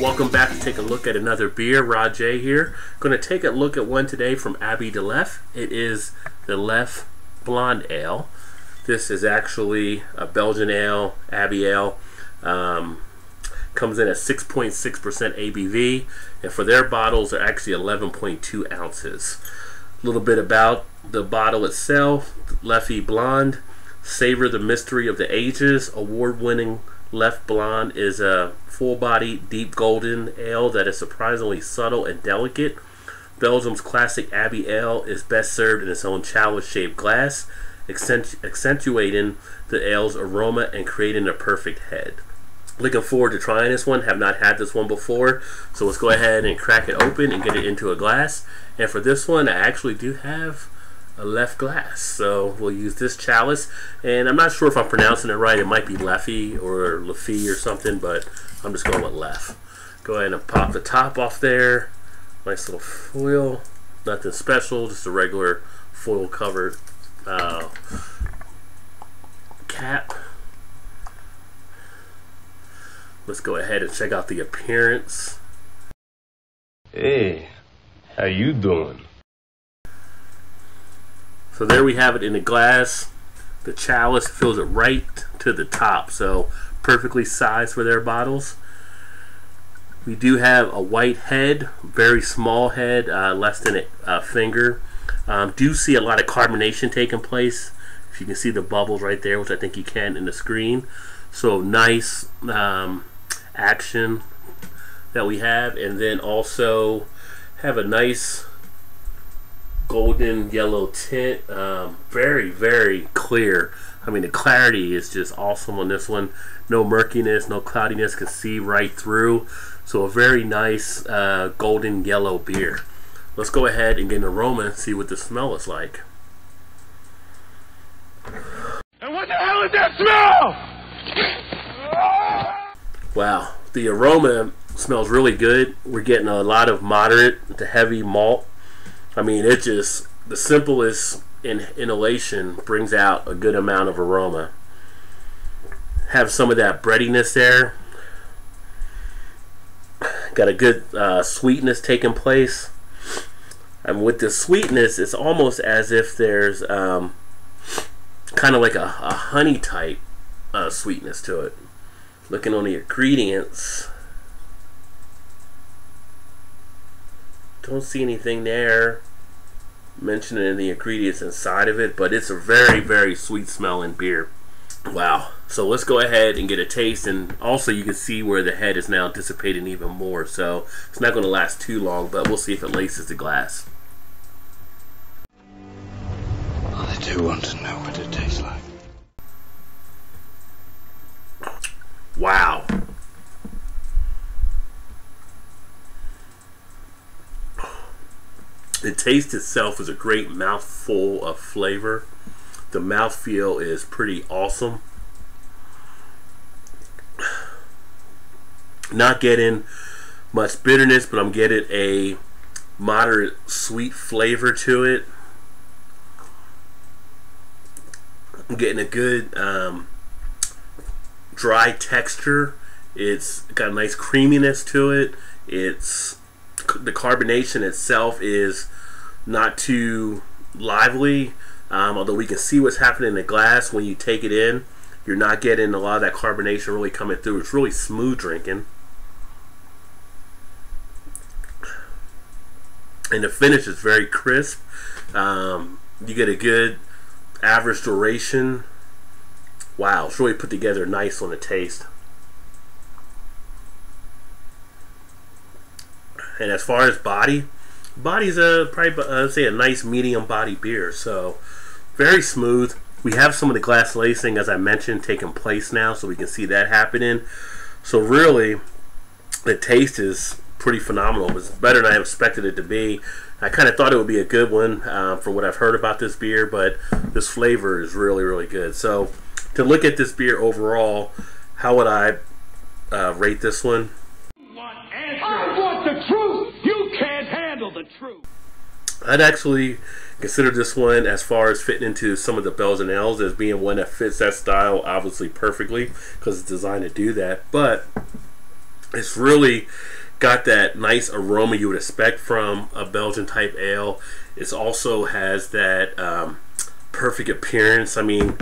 Welcome back to take a look at another beer. Rod J here. Going to take a look at one today from Abbey de Leffe. It is the Leffe Blonde Ale. This is actually a Belgian ale, Abbey Ale. Um, comes in at 6.6% ABV, and for their bottles, they're actually 11.2 ounces. A little bit about the bottle itself Leffe Blonde. Savor the mystery of the ages. Award winning Leffe Blonde is a full body, deep golden ale that is surprisingly subtle and delicate. Belgium's classic Abbey Ale is best served in its own chalice shaped glass, accentuating the ale's aroma and creating a perfect head. Looking forward to trying this one. Have not had this one before, so let's go ahead and crack it open and get it into a glass. And for this one, I actually do have a Leffe glass. So we'll use this chalice. And I'm not sure if I'm pronouncing it right. It might be Leffy or Leffy or something, but I'm just going with left. Go ahead and pop the top off there. Nice little foil. Nothing special, just a regular foil covered uh, cap. Let's go ahead and check out the appearance. Hey, how you doing? So there we have it in the glass. The chalice fills it right to the top, so perfectly sized for their bottles. We do have a white head, very small head, uh, less than a, a finger. Um, do see a lot of carbonation taking place. If you can see the bubbles right there, which I think you can in the screen. So nice um, action that we have, and then also have a nice golden yellow tint. Um, very, very clear. I mean, the clarity is just awesome on this one. No murkiness, no cloudiness, can see right through. So a very nice uh, golden yellow beer. Let's go ahead and get an aroma and see what the smell is like. And what the hell is that smell? Wow, the aroma smells really good. We're getting a lot of moderate to heavy malt I mean, it just the simplest in, inhalation brings out a good amount of aroma. Have some of that breadiness there. Got a good uh, sweetness taking place. And with the sweetness, it's almost as if there's um, kind of like a, a honey type uh, sweetness to it. Looking on the ingredients, don't see anything there mentioning in the ingredients inside of it, but it's a very, very sweet smelling beer. Wow. So let's go ahead and get a taste. And also, you can see where the head is now dissipating even more. So it's not going to last too long, but we'll see if it laces the glass. I do want to know what it tastes like. Wow. The taste itself is a great mouthful of flavor. The mouthfeel is pretty awesome. Not getting much bitterness, but I'm getting a moderate sweet flavor to it. I'm getting a good um, dry texture. It's got a nice creaminess to it. It's the carbonation itself is not too lively. Um, although we can see what's happening in the glass when you take it in, you're not getting a lot of that carbonation really coming through. It's really smooth drinking. And the finish is very crisp. Um, you get a good average duration. Wow, it's really put together nice on the taste. And as far as body, body's a probably uh, say a nice medium body beer. So very smooth. We have some of the glass lacing, as I mentioned, taking place now, so we can see that happening. So really, the taste is pretty phenomenal. It's better than I expected it to be. I kind of thought it would be a good one uh, from what I've heard about this beer, but this flavor is really, really good. So to look at this beer overall, how would I uh, rate this one. The truth. I'd actually consider this one as far as fitting into some of the Belgian ales as being one that fits that style obviously perfectly because it's designed to do that. But it's really got that nice aroma you would expect from a Belgian type ale. It also has that um, perfect appearance. I mean,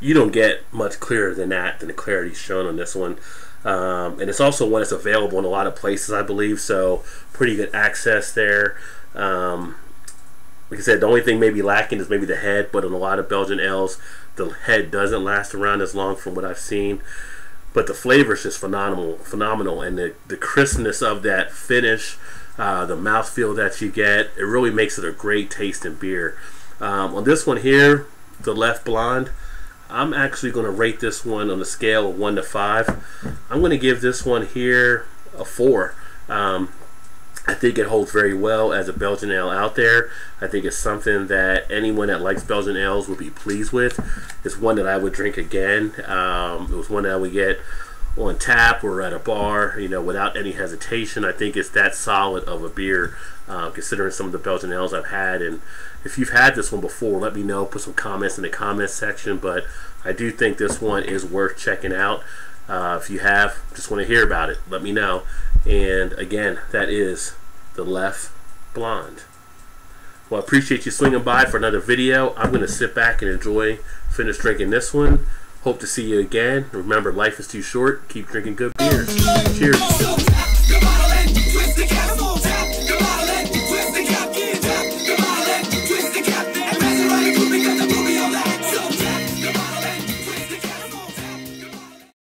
you don't get much clearer than that than the clarity shown on this one. Um, and it's also one that's available in a lot of places, I believe. So pretty good access there. Um, like I said, the only thing maybe lacking is maybe the head, but in a lot of Belgian ales, the head doesn't last around as long from what I've seen. But the flavor is just phenomenal, phenomenal, and the, the crispness of that finish, uh, the mouthfeel that you get, it really makes it a great tasting beer. Um, on this one here, the Leffe Blonde, I'm actually going to rate this one on a scale of 1 to 5. I'm going to give this one here a 4. Um, I think it holds very well as a Belgian ale out there. I think it's something that anyone that likes Belgian ales would be pleased with. It's one that I would drink again. Um, it was one that I would get on tap or at a bar, you know, without any hesitation. I think it's that solid of a beer, uh, considering some of the Belgian ales I've had. And if you've had this one before, let me know. Put some comments in the comments section. But I do think this one is worth checking out. Uh, if you have, just want to hear about it, let me know. And again, that is the Leffe Blonde. Well, I appreciate you swinging by for another video. I'm going to sit back and enjoy, finish drinking this one. Hope to see you again. Remember, life is too short. Keep drinking good beer. Cheers.